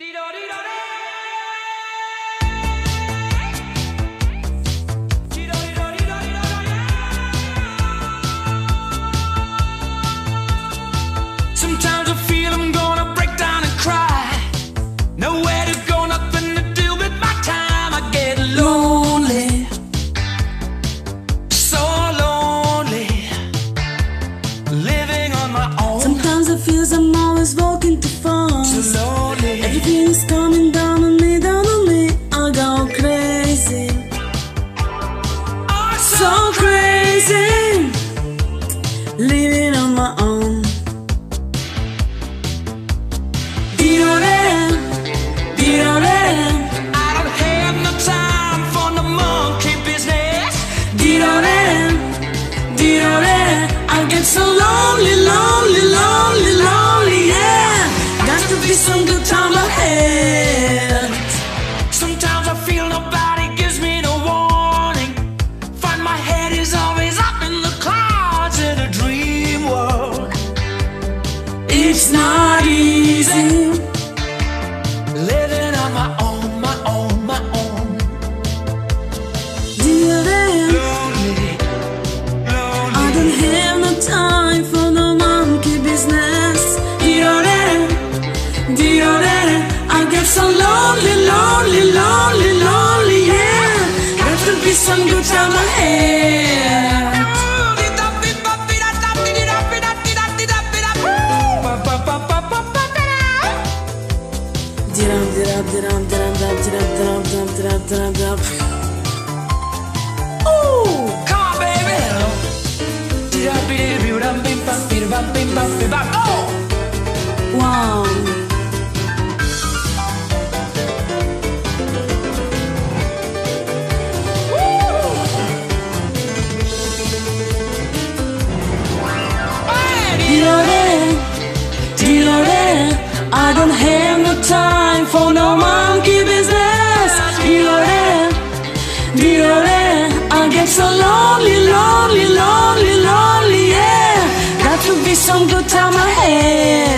Dee-da-dee-da-dee! own. Dee-do-dam. I don't have no time for no monkey so lonely, lonely, lonely, lonely. Some good hair. Diram, diram, diram, diram, diram, diram, diram, diram, diram, diram, diram. Ooh, come on, baby. Diram, diram, diram. so lonely, lonely, lonely, lonely, yeah. Got to be some good time ahead.